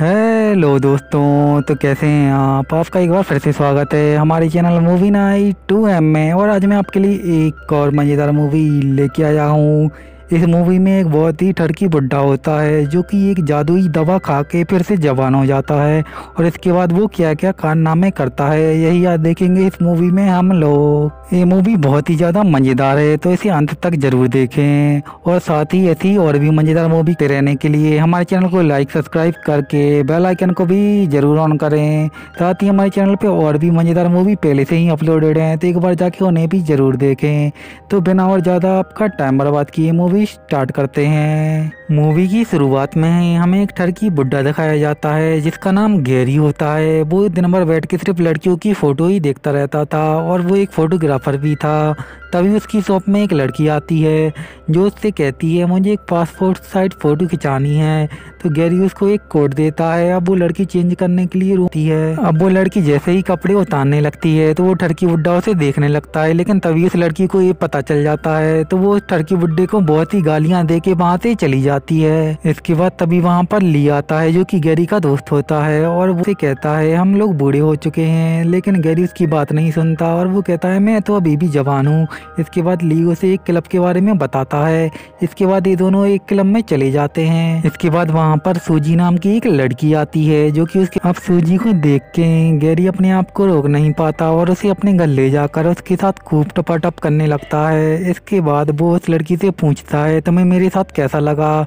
Hello दोस्तों तो कैसे हैं आप? आपका एक बार फिर से स्वागत है हमारे channel movie night two M में और आज मैं आपके लिए एक और मज़ेदार मूवी लेके आया हूँ। इस मूवी में एक बहुत ही ठरकी बुढ़ा होता है, जो कि एक जादुई दवा खा के फिर से जवान हो जाता है, और इसके बाद वो क्या क्या कारनामे करता है, यही याद देखेंगे इस मूवी में हम लोग। ये मूवी बहुत ही ज़्यादा मज़ेदार है तो इसे अंत तक ज़रूर देखें, और साथ ही ऐसी और भी मज़ेदार मूवी रहने के लिए हमारे चैनल को लाइक, सब्सक्राइब करके बेल आइकन को भी ज़रूर ऑन करें, साथ ही हमारे चैनल पे और भी मज़ेदार मूवी पहले से ही अपलोडेड हैं तो एक बार जाके उन्हें भी ज़रूर देखें। तो बिना और ज़्यादा आपका टाइम बर्बाद किए मूवी मूवी स्टार्ट करते हैं। मूवी की शुरुआत में हमें एक ठरकी बुढ़ा दिखाया जाता है, जिसका नाम गैरी होता है। वो दिन भर बैठ के सिर्फ़ लड़कियों की फ़ोटो ही देखता रहता था और वो एक फोटोग्राफर भी था। तभी उसकी शॉप में एक लड़की आती है, जो उससे कहती है, मुझे एक पासपोर्ट साइज़ फ़ोटो खिंचानी है। तो गैरी उसको एक कोड देता है। अब वो लड़की चेंज करने के लिए रोती है। अब वो लड़की जैसे ही कपड़े उतारने लगती है तो वो ठरकी बुड्ढा उसे देखने लगता है, लेकिन तभी उस लड़की को ये पता चल जाता है। तो वो ठरकी बुड्ढे को बहुत ही गालियाँ दे के वहाँ से चली जाती है। इसके बाद तभी वहाँ पर ली आता है, जो कि गैरी का दोस्त होता है और वो कहता है, हम लोग बूढ़े हो चुके हैं, लेकिन गैरी उसकी बात नहीं सुनता और वो कहता है, मैं तो अभी भी जवान हूँ। इसके बाद ली उसे एक क्लब के बारे में बताता है। इसके बाद ये दोनों एक क्लब में चले जाते हैं। इसके बाद वहाँ पर सूजी नाम की एक लड़की आती है, जो कि उसके अब सूजी को देख के गैरी अपने आप को रोक नहीं पाता और उसे अपने घर ले जाकर उसके साथ खूब टपाटप करने लगता है। इसके बाद वो उस लड़की से पूछता है, तुम्हें मेरे साथ कैसा लगा?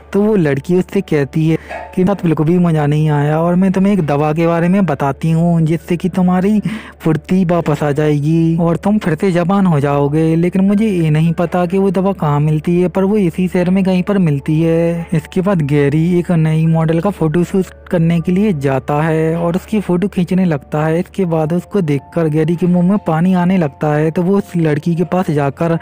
तो वो लड़की उससे कहती है कि साथ बिल्कुल भी मज़ा नहीं आया और मैं तुम्हें एक दवा के बारे में बताती हूँ, जिससे कि तुम्हारी फुर्ती वापस आ जाएगी और तुम फिर से जबान हो जाओगे। लेकिन मुझे ये नहीं पता कि वो दवा कहाँ मिलती है, पर वो इसी शहर में कहीं पर मिलती है। इसके बाद गैरी एक नई मॉडल का फ़ोटो शूट करने के लिए जाता है और उसकी फ़ोटो खींचने लगता है। इसके बाद उसको देखकर गैरी के मुँह में पानी आने लगता है तो वो उस लड़की के पास जाकर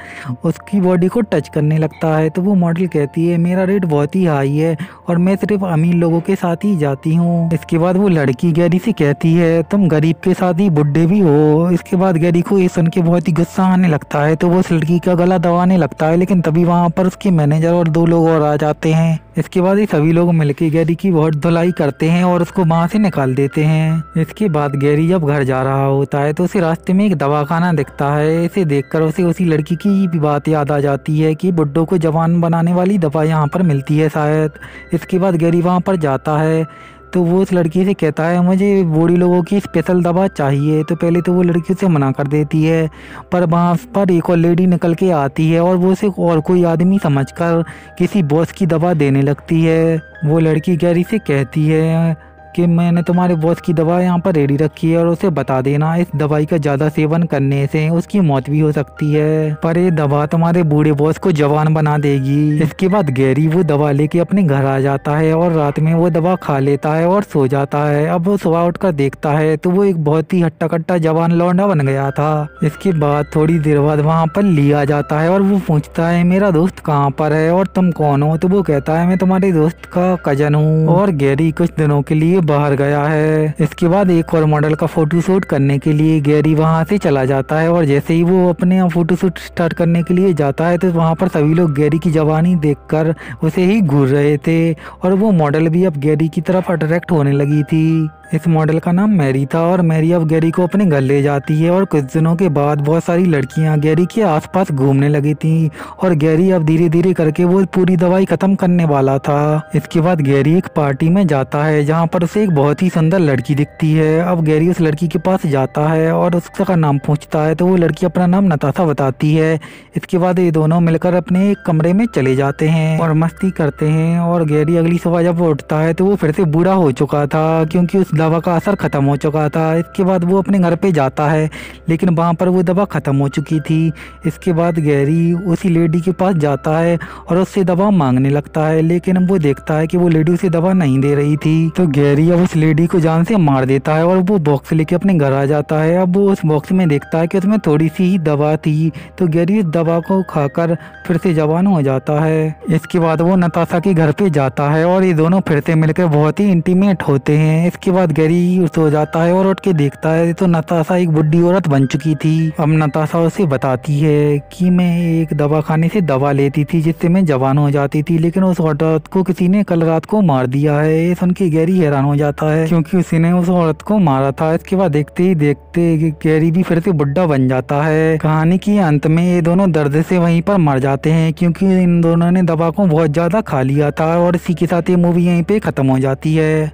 उसकी बॉडी को टच करने लगता है। तो वो मॉडल कहती है, मेरा रेट बहुत ही हाई है और मैं सिर्फ़ अमीर लोगों के साथ ही जाती हूँ। इसके बाद वो लड़की गैरी से कहती है, तुम गरीब के साथ ही बुढ़े भी हो। इसके बाद गैरी को ये सुन के बहुत ही गुस्सा आने लगता है तो वो उस लड़की का गला दबाने लगता है, लेकिन तभी वहाँ पर उसके मैनेजर और दो लोग और आ जाते हैं। इसके बाद ये सभी लोग मिलकर गैरी की बहुत धुलाई करते हैं और उसको वहाँ से निकाल देते हैं। इसके बाद गैरी जब घर जा रहा होता है तो उसे रास्ते में एक दवाखाना दिखता है। इसे देखकर उसे उसी लड़की की भी बात याद आ जाती है कि बुड्ढो को जवान बनाने वाली दवा यहाँ पर मिलती है शायद। इसके बाद गैरी वहाँ पर जाता है। तो वो उस लड़की से कहता है, मुझे बूढ़ी लोगों की स्पेशल दवा चाहिए तो पहले तो वो लड़की उसे मना कर देती है, पर वहाँ पर एक और लेडी निकल के आती है और वो उसे और कोई आदमी समझकर किसी बॉस की दवा देने लगती है। वो लड़की गैरी से कहती है कि मैंने तुम्हारे बॉस की दवा यहाँ पर रेडी रखी है और उसे बता देना, इस दवाई का ज़्यादा सेवन करने से उसकी मौत भी हो सकती है। पर ये दवा तुम्हारे बूढ़े बॉस को जवान बना देगी। इसके बाद गैरी वो दवा लेके अपने घर आ जाता है और रात में वो दवा खा लेता है और सो जाता है। अब वो सुबह उठकर देखता है तो वो एक बहुत ही हट्टा कट्टा जवान लौंडा बन गया था। इसके बाद थोड़ी देर बाद वहाँ पर लिया जाता है और वो पूछता है, मेरा दोस्त कहाँ पर है और तुम कौन हो? तो वो कहता है, मैं तुम्हारे दोस्त का कज़न हूँ। और गैरी कुछ दिनों के लिए बाहर गया है। इसके बाद एक और मॉडल का फ़ोटो शूट करने के लिए गैरी वहाँ से चला जाता है और जैसे ही वो अपने फ़ोटो शूट स्टार्ट करने के लिए जाता है तो वहाँ पर सभी लोग गैरी की जवानी देखकर उसे ही घूर रहे थे और वो मॉडल भी अब गैरी की तरफ़ अट्रैक्ट होने लगी थी। इस मॉडल का नाम मैरी था और मैरी अब गैरी को अपने घर ले जाती है और कुछ दिनों के बाद बहुत सारी लड़कियाँ गैरी के आसपास घूमने लगी थी और गैरी अब धीरे धीरे करके वो पूरी दवाई खत्म करने वाला था। इसके बाद गैरी एक पार्टी में जाता है जहाँ पर उसे एक बहुत ही सुंदर लड़की दिखती है। अब गैरी उस लड़की के पास जाता है और उसका नाम पूछता है तो वो लड़की अपना नाम नताशा बताती है। इसके बाद ये दोनों मिलकर अपने कमरे में चले जाते हैं और मस्ती करते हैं और गैरी अगली सुबह जब उठता है तो वो फिर से बूढ़ा हो चुका था क्योंकि उस दवा का असर ख़त्म हो चुका था। इसके बाद वो अपने घर पे जाता है, लेकिन वहाँ पर वो दवा ख़त्म हो चुकी थी। इसके बाद गैरी उसी लेडी के पास जाता है और उससे दवा मांगने लगता है, लेकिन वो देखता है कि वो लेडी उसे दवा नहीं दे रही थी। तो गैरी अब उस लेडी को जान से मार देता है और वो बॉक्स लेके अपने घर आ जाता है। अब वो उस बॉक्स में देखता है कि उसमें थोड़ी सी ही दवा थी तो गैरी उस दवा को खाकर फिर से जवान हो जाता है। इसके बाद वो नताशा के घर पे जाता है और ये दोनों फिर से मिलकर बहुत ही इंटीमेट होते हैं। इसके बाद गैरी सो जाता है और उठ के देखता है तो नताशा एक बुढ़ी औरत बन चुकी थी। अब नताशा उसे बताती है कि मैं एक दवा खाने से दवा लेती थी, जिससे मैं जवान हो जाती थी, लेकिन उस औरत को किसी ने कल रात को मार दिया है। सुन के गहरी हैरान हो जाता है। क्योंकि उसी ने उस औरत को मारा था। इसके बाद देखते ही देखते कैरी भी फिर से बुढ़ा बन जाता है। कहानी के अंत में ये दोनों दर्द से वहीं पर मर जाते हैं। क्योंकि इन दोनों ने दवा को बहुत ज़्यादा खा लिया था और इसी के साथ ये मूवी यहीं पे खत्म हो जाती है।